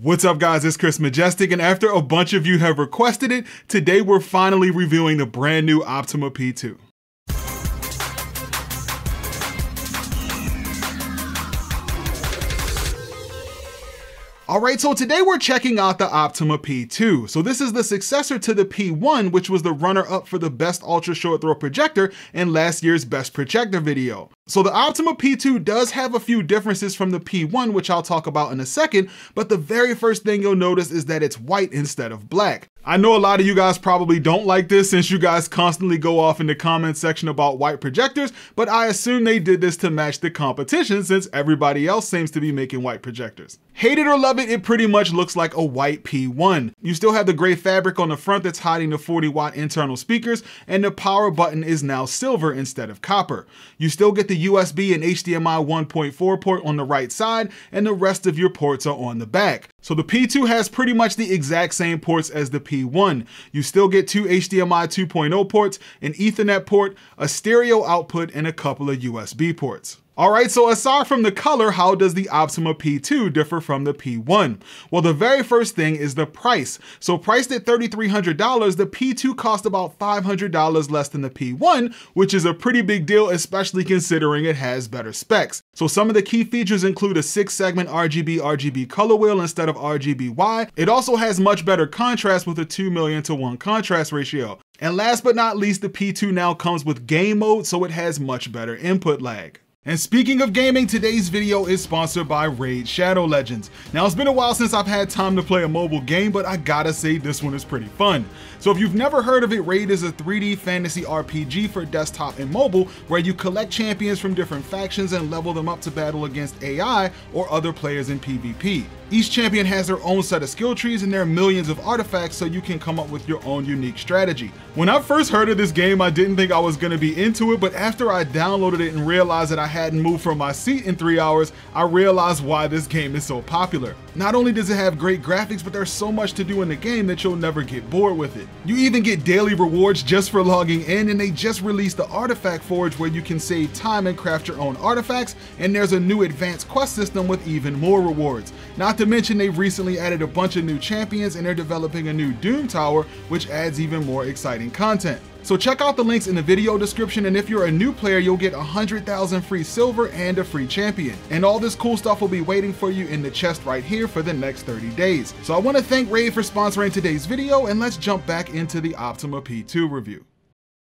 What's up guys, it's Chris Majestic and after a bunch of you have requested it, today we're finally reviewing the brand new Optoma P2. Alright, so today we're checking out the Optoma P2. So this is the successor to the P1, which was the runner-up for the best ultra short throw projector in last year's best projector video. So the Optoma P2 does have a few differences from the P1, which I'll talk about in a second, but the very first thing you'll notice is that it's white instead of black. I know a lot of you guys probably don't like this since you guys constantly go off in the comment section about white projectors, but I assume they did this to match the competition since everybody else seems to be making white projectors. Hate it or love it, it pretty much looks like a white P1. You still have the gray fabric on the front that's hiding the 40 watt internal speakers, and the power button is now silver instead of copper. You still get the USB and HDMI 1.4 port on the right side, and the rest of your ports are on the back. So the P2 has pretty much the exact same ports as the P1. You still get two HDMI 2.0 ports, an Ethernet port, a stereo output, and a couple of USB ports. Alright, so aside from the color, how does the Optoma P2 differ from the P1? Well, the very first thing is the price. So priced at $3,300, the P2 cost about $500 less than the P1, which is a pretty big deal, especially considering it has better specs. So some of the key features include a six segment RGB RGB color wheel instead of RGBY. It also has much better contrast with a 2 million to 1 contrast ratio. And last but not least, the P2 now comes with game mode, so it has much better input lag. And speaking of gaming, today's video is sponsored by Raid Shadow Legends. Now it's been a while since I've had time to play a mobile game, but I gotta say this one is pretty fun. So if you've never heard of it, Raid is a 3D fantasy RPG for desktop and mobile where you collect champions from different factions and level them up to battle against AI or other players in PvP. Each champion has their own set of skill trees and there are millions of artifacts so you can come up with your own unique strategy. When I first heard of this game, I didn't think I was going to be into it, but after I downloaded it and realized that I hadn't moved from my seat in three hours, I realized why this game is so popular. Not only does it have great graphics, but there's so much to do in the game that you'll never get bored with it. You even get daily rewards just for logging in, and they just released the Artifact Forge where you can save time and craft your own artifacts, and there's a new advanced quest system with even more rewards. Not to mention they've recently added a bunch of new champions and they're developing a new Doom Tower, which adds even more exciting content. So check out the links in the video description and if you're a new player, you'll get 100,000 free silver and a free champion. And all this cool stuff will be waiting for you in the chest right here for the next 30 days. So I wanna thank Raid for sponsoring today's video and let's jump back into the Optoma P2 review.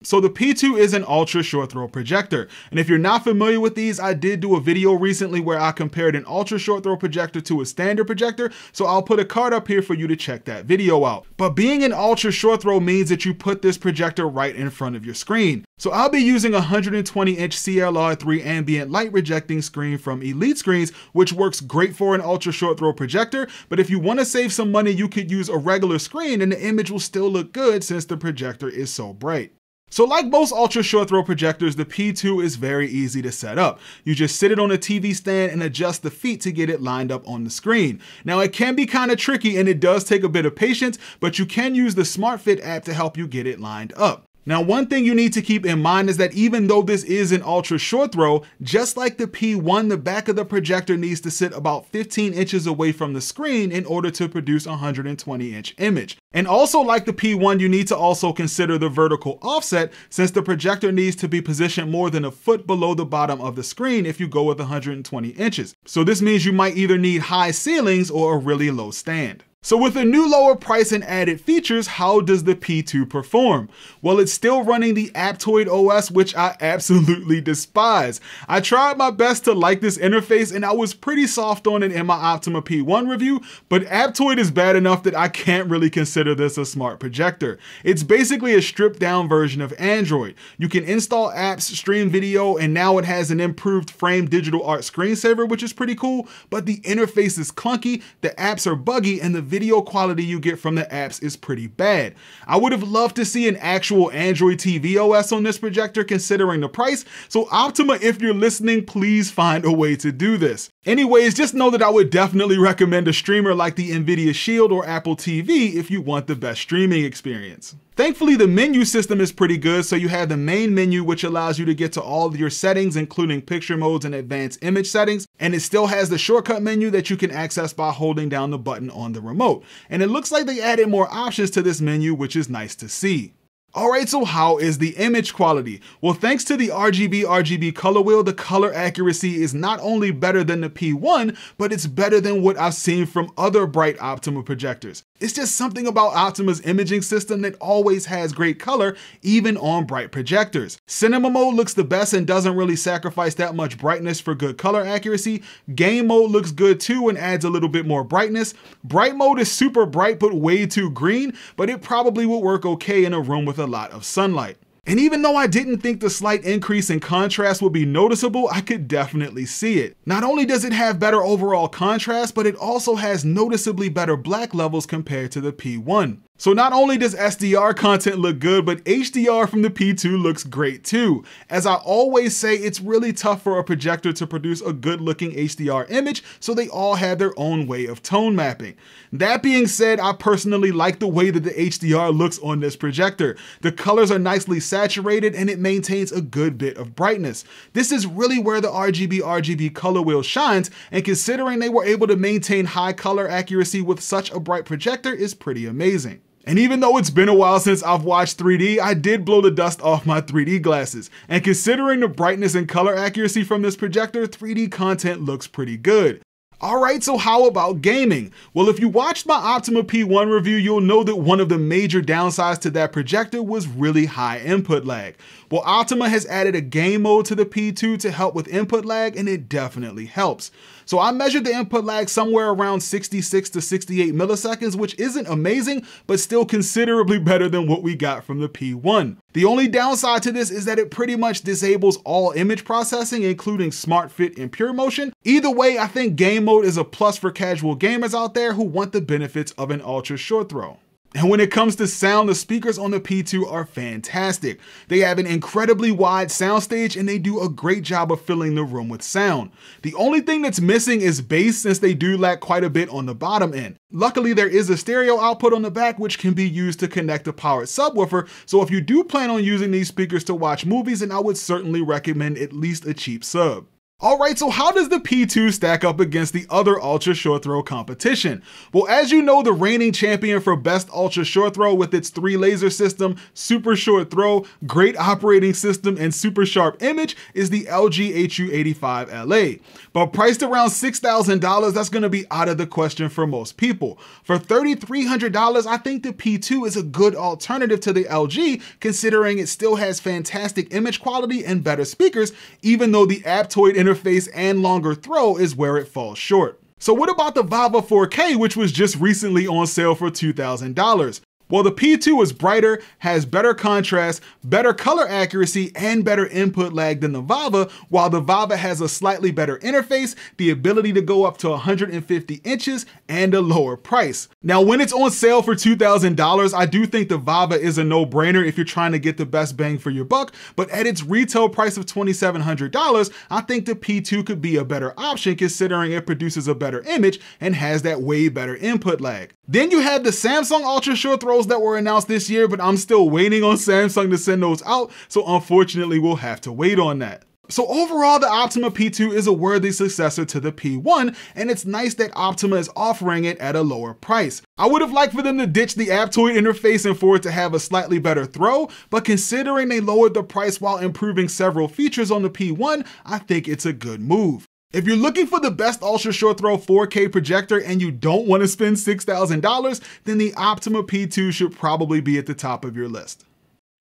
So the P2 is an ultra short throw projector. And if you're not familiar with these, I did do a video recently where I compared an ultra short throw projector to a standard projector. So I'll put a card up here for you to check that video out. But being an ultra short throw means that you put this projector right in front of your screen. So I'll be using a 120 inch CLR3 ambient light rejecting screen from Elite Screens, which works great for an ultra short throw projector. But if you want to save some money, you could use a regular screen and the image will still look good since the projector is so bright. So like most ultra short throw projectors, the P2 is very easy to set up. You just sit it on a TV stand and adjust the feet to get it lined up on the screen. Now it can be kind of tricky and it does take a bit of patience, but you can use the SmartFit app to help you get it lined up. Now, one thing you need to keep in mind is that even though this is an ultra short throw, just like the P1, the back of the projector needs to sit about 15 inches away from the screen in order to produce a 120 inch image. And also like the P1, you need to also consider the vertical offset since the projector needs to be positioned more than a foot below the bottom of the screen if you go with 120 inches. So this means you might either need high ceilings or a really low stand. So with a new lower price and added features, how does the P2 perform? Well, it's still running the Aptoide OS, which I absolutely despise. I tried my best to like this interface and I was pretty soft on it in my Optoma P1 review, but Aptoide is bad enough that I can't really consider this a smart projector. It's basically a stripped down version of Android. You can install apps, stream video, and now it has an improved frame digital art screensaver, which is pretty cool, but the interface is clunky, the apps are buggy, and the video quality you get from the apps is pretty bad. I would have loved to see an actual Android TV OS on this projector considering the price, so Optoma, if you're listening, please find a way to do this. Anyways, just know that I would definitely recommend a streamer like the Nvidia Shield or Apple TV if you want the best streaming experience. Thankfully, the menu system is pretty good. So you have the main menu, which allows you to get to all of your settings, including picture modes and advanced image settings. And it still has the shortcut menu that you can access by holding down the button on the remote. And it looks like they added more options to this menu, which is nice to see. Alright, so how is the image quality? Well, thanks to the RGB RGB color wheel, the color accuracy is not only better than the P1, but it's better than what I've seen from other bright Optoma projectors. It's just something about Optoma's imaging system that always has great color, even on bright projectors. Cinema mode looks the best and doesn't really sacrifice that much brightness for good color accuracy. Game mode looks good too and adds a little bit more brightness. Bright mode is super bright but way too green, but it probably would work okay in a room with a lot of sunlight. And even though I didn't think the slight increase in contrast would be noticeable, I could definitely see it. Not only does it have better overall contrast, but it also has noticeably better black levels compared to the P1. So not only does SDR content look good, but HDR from the P2 looks great too. As I always say, it's really tough for a projector to produce a good looking HDR image, so they all have their own way of tone mapping. That being said, I personally like the way that the HDR looks on this projector. The colors are nicely saturated and it maintains a good bit of brightness. This is really where the RGB RGB color wheel shines, and considering they were able to maintain high color accuracy with such a bright projector is pretty amazing. And even though it's been a while since I've watched 3D, I did blow the dust off my 3D glasses. And considering the brightness and color accuracy from this projector, 3D content looks pretty good. Alright, so how about gaming? Well, if you watched my Optoma P1 review, you'll know that one of the major downsides to that projector was really high input lag. Well, Optoma has added a game mode to the P2 to help with input lag, and it definitely helps. So I measured the input lag somewhere around 66 to 68 milliseconds, which isn't amazing, but still considerably better than what we got from the P1. The only downside to this is that it pretty much disables all image processing, including Smart Fit and Pure Motion. Either way, I think game mode is a plus for casual gamers out there who want the benefits of an ultra short throw. And when it comes to sound, the speakers on the P2 are fantastic. They have an incredibly wide soundstage and they do a great job of filling the room with sound. The only thing that's missing is bass since they do lack quite a bit on the bottom end. Luckily, there is a stereo output on the back which can be used to connect a powered subwoofer, so if you do plan on using these speakers to watch movies, then I would certainly recommend at least a cheap sub. Alright, so how does the P2 stack up against the other ultra short throw competition? Well, as you know, the reigning champion for best ultra short throw with its three laser system, super short throw, great operating system, and super sharp image is the LG HU85LA. But priced around $6,000, that's gonna be out of the question for most people. For $3,300, I think the P2 is a good alternative to the LG, considering it still has fantastic image quality and better speakers, even though the Aptoide interface interface and longer throw is where it falls short. So what about the Vava 4K, which was just recently on sale for $2,000? Well, the P2 is brighter, has better contrast, better color accuracy, and better input lag than the Vava, while the Vava has a slightly better interface, the ability to go up to 150 inches, and a lower price. Now, when it's on sale for $2,000, I do think the Vava is a no-brainer if you're trying to get the best bang for your buck, but at its retail price of $2,700, I think the P2 could be a better option considering it produces a better image and has that way better input lag. Then you have the Samsung Ultra Short Throws that were announced this year, but I'm still waiting on Samsung to send those out, so unfortunately we'll have to wait on that. So overall, the Optoma P2 is a worthy successor to the P1, and it's nice that Optoma is offering it at a lower price. I would have liked for them to ditch the Aptoide interface and for it to have a slightly better throw, but considering they lowered the price while improving several features on the P1, I think it's a good move. If you're looking for the best ultra short throw 4K projector and you don't want to spend $6,000, then the Optoma P2 should probably be at the top of your list.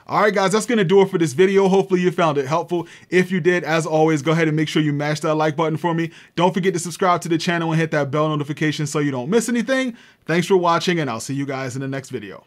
Alright guys, that's gonna do it for this video. Hopefully you found it helpful. If you did, as always, go ahead and make sure you mash that like button for me. Don't forget to subscribe to the channel and hit that bell notification so you don't miss anything. Thanks for watching and I'll see you guys in the next video.